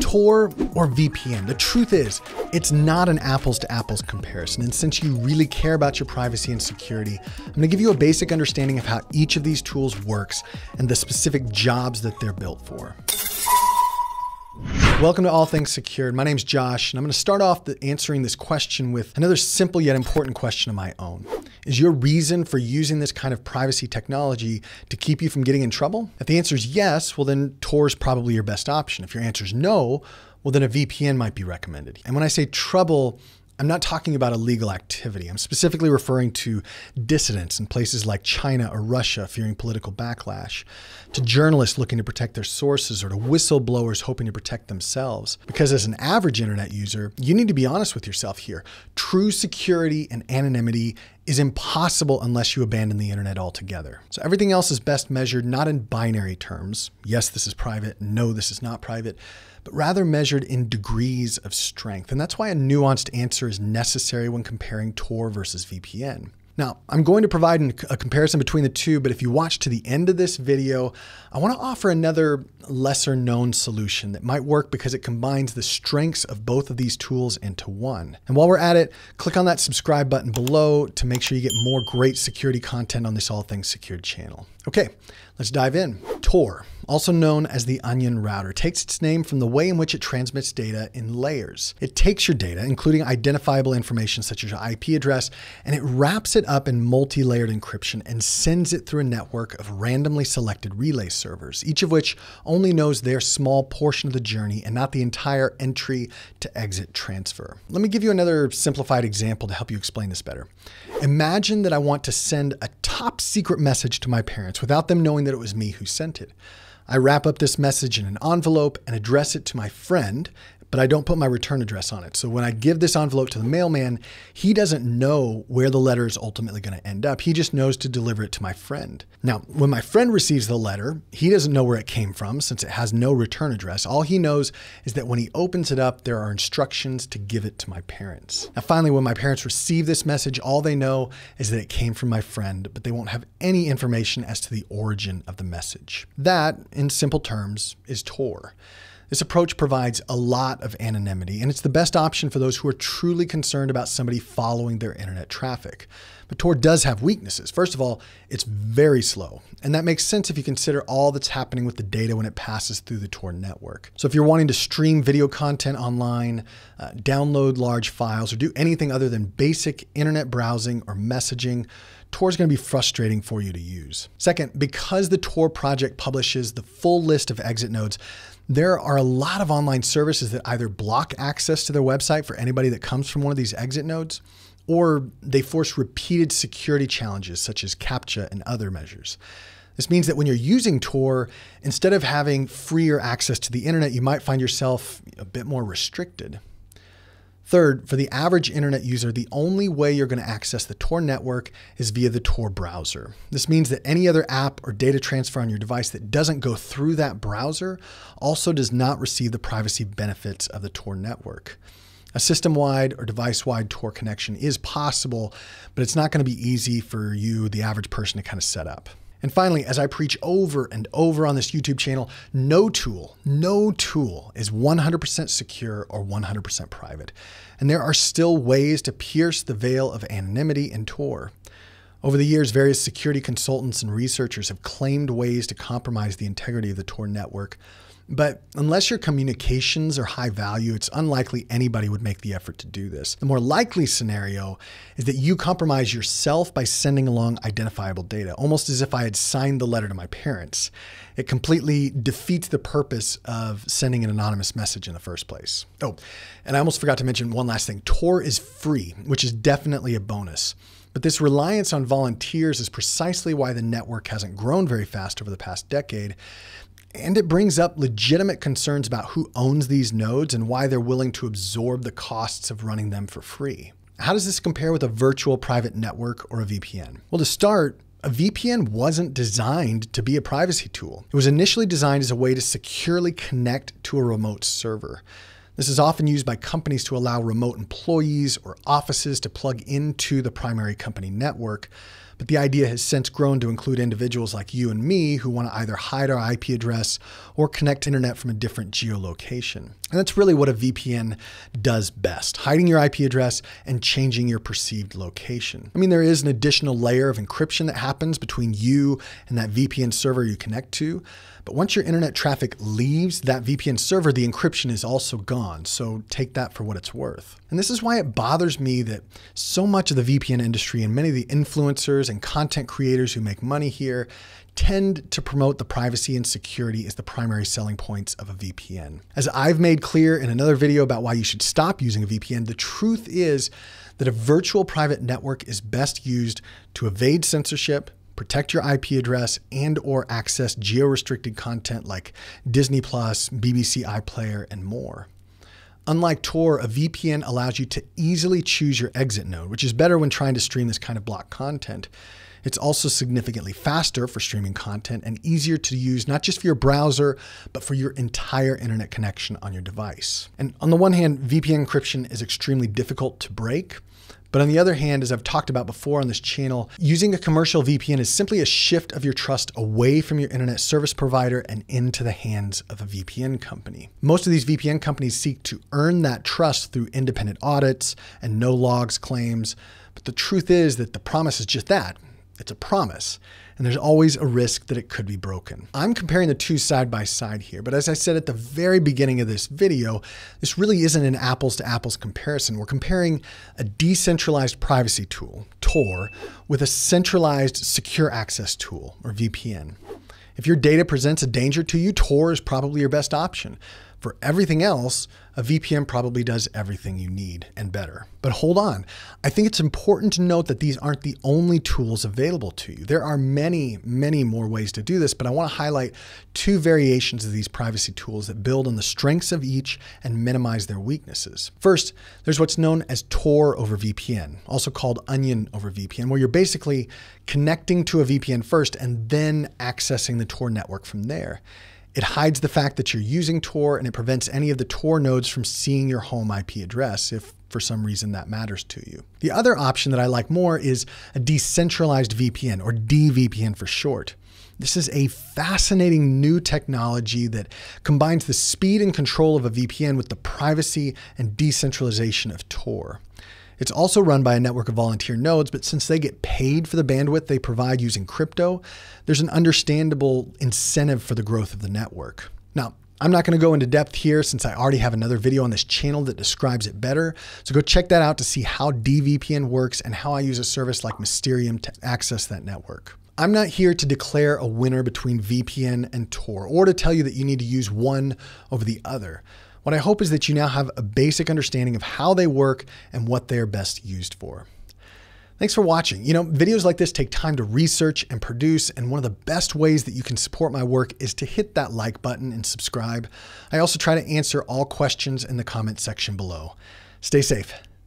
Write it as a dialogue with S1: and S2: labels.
S1: Tor or VPN? The truth is, it's not an apples to apples comparison. And since you really care about your privacy and security, I'm going to give you a basic understanding of how each of these tools works and the specific jobs that they're built for. Welcome to All Things Secured. My name's Josh, and I'm going to start off answering this question with another simple yet important question of my own. Is your reason for using this kind of privacy technology to keep you from getting in trouble? If the answer is yes, well, then Tor is probably your best option. If your answer is no, well, then a VPN might be recommended. And when I say trouble, I'm not talking about illegal activity. I'm specifically referring to dissidents in places like China or Russia fearing political backlash, to journalists looking to protect their sources, or to whistleblowers hoping to protect themselves. Because as an average internet user, you need to be honest with yourself here. True security and anonymity is impossible unless you abandon the internet altogether. So everything else is best measured not in binary terms. Yes, this is private. No, this is not private but rather measured in degrees of strength. And that's why a nuanced answer is necessary when comparing Tor versus VPN. Now, I'm going to provide a comparison between the two, but if you watch to the end of this video, I want to offer another lesser known solution that might work because it combines the strengths of both of these tools into one. And while we're at it, click on that subscribe button below to make sure you get more great security content on this All Things Secured channel. Okay, let's dive in. Tor also known as the onion router, takes its name from the way in which it transmits data in layers. It takes your data, including identifiable information such as your IP address, and it wraps it up in multi-layered encryption and sends it through a network of randomly selected relay servers, each of which only knows their small portion of the journey and not the entire entry to exit transfer. Let me give you another simplified example to help you explain this better. Imagine that I want to send a top secret message to my parents without them knowing that it was me who sent it. I wrap up this message in an envelope and address it to my friend but I don't put my return address on it. So when I give this envelope to the mailman, he doesn't know where the letter is ultimately going to end up. He just knows to deliver it to my friend. Now, when my friend receives the letter, he doesn't know where it came from since it has no return address. All he knows is that when he opens it up, there are instructions to give it to my parents. Now, finally, when my parents receive this message, all they know is that it came from my friend, but they won't have any information as to the origin of the message. That, in simple terms, is Tor. This approach provides a lot of anonymity, and it's the best option for those who are truly concerned about somebody following their internet traffic. But Tor does have weaknesses. First of all, it's very slow, and that makes sense if you consider all that's happening with the data when it passes through the Tor network. So if you're wanting to stream video content online, uh, download large files, or do anything other than basic internet browsing or messaging, Tor is going to be frustrating for you to use. Second, because the Tor project publishes the full list of exit nodes, there are a lot of online services that either block access to their website for anybody that comes from one of these exit nodes, or they force repeated security challenges such as CAPTCHA and other measures. This means that when you're using Tor, instead of having freer access to the internet, you might find yourself a bit more restricted. Third, for the average internet user, the only way you're going to access the Tor network is via the Tor browser. This means that any other app or data transfer on your device that doesn't go through that browser also does not receive the privacy benefits of the Tor network. A system wide or device wide Tor connection is possible, but it's not going to be easy for you, the average person, to kind of set up. And finally, as I preach over and over on this YouTube channel, no tool, no tool is 100% secure or 100% private. And there are still ways to pierce the veil of anonymity in Tor. Over the years, various security consultants and researchers have claimed ways to compromise the integrity of the Tor network but unless your communications are high value, it's unlikely anybody would make the effort to do this. The more likely scenario is that you compromise yourself by sending along identifiable data, almost as if I had signed the letter to my parents. It completely defeats the purpose of sending an anonymous message in the first place. Oh, and I almost forgot to mention one last thing Tor is free, which is definitely a bonus. But this reliance on volunteers is precisely why the network hasn't grown very fast over the past decade. And it brings up legitimate concerns about who owns these nodes and why they're willing to absorb the costs of running them for free. How does this compare with a virtual private network or a VPN? Well, to start, a VPN wasn't designed to be a privacy tool. It was initially designed as a way to securely connect to a remote server. This is often used by companies to allow remote employees or offices to plug into the primary company network. But the idea has since grown to include individuals like you and me who want to either hide our IP address or connect to internet from a different geolocation. And that's really what a VPN does best hiding your IP address and changing your perceived location. I mean, there is an additional layer of encryption that happens between you and that VPN server you connect to. But once your internet traffic leaves that VPN server, the encryption is also gone. So take that for what it's worth. And this is why it bothers me that so much of the VPN industry and many of the influencers and content creators who make money here tend to promote the privacy and security as the primary selling points of a VPN. As I've made clear in another video about why you should stop using a VPN, the truth is that a virtual private network is best used to evade censorship, protect your IP address and or access geo-restricted content like Disney Plus, BBC iPlayer, and more. Unlike Tor, a VPN allows you to easily choose your exit node, which is better when trying to stream this kind of block content. It's also significantly faster for streaming content and easier to use, not just for your browser, but for your entire internet connection on your device. And on the one hand, VPN encryption is extremely difficult to break. But on the other hand, as I've talked about before on this channel, using a commercial VPN is simply a shift of your trust away from your internet service provider and into the hands of a VPN company. Most of these VPN companies seek to earn that trust through independent audits and no logs claims. But the truth is that the promise is just that it's a promise, and there's always a risk that it could be broken. I'm comparing the two side by side here, but as I said at the very beginning of this video, this really isn't an apples to apples comparison. We're comparing a decentralized privacy tool, Tor, with a centralized secure access tool, or VPN. If your data presents a danger to you, Tor is probably your best option. For everything else, a VPN probably does everything you need and better. But hold on, I think it's important to note that these aren't the only tools available to you. There are many, many more ways to do this, but I want to highlight two variations of these privacy tools that build on the strengths of each and minimize their weaknesses. First, there's what's known as Tor over VPN, also called Onion over VPN, where you're basically connecting to a VPN first and then accessing the Tor network from there. It hides the fact that you're using Tor and it prevents any of the Tor nodes from seeing your home IP address if for some reason that matters to you. The other option that I like more is a decentralized VPN or DVPN for short. This is a fascinating new technology that combines the speed and control of a VPN with the privacy and decentralization of Tor. It's also run by a network of volunteer nodes, but since they get paid for the bandwidth they provide using crypto, there's an understandable incentive for the growth of the network. Now, I'm not going to go into depth here since I already have another video on this channel that describes it better. So go check that out to see how DVPN works and how I use a service like Mysterium to access that network. I'm not here to declare a winner between VPN and Tor or to tell you that you need to use one over the other. What I hope is that you now have a basic understanding of how they work and what they are best used for. Thanks for watching. You know, videos like this take time to research and produce, and one of the best ways that you can support my work is to hit that like button and subscribe. I also try to answer all questions in the comment section below. Stay safe.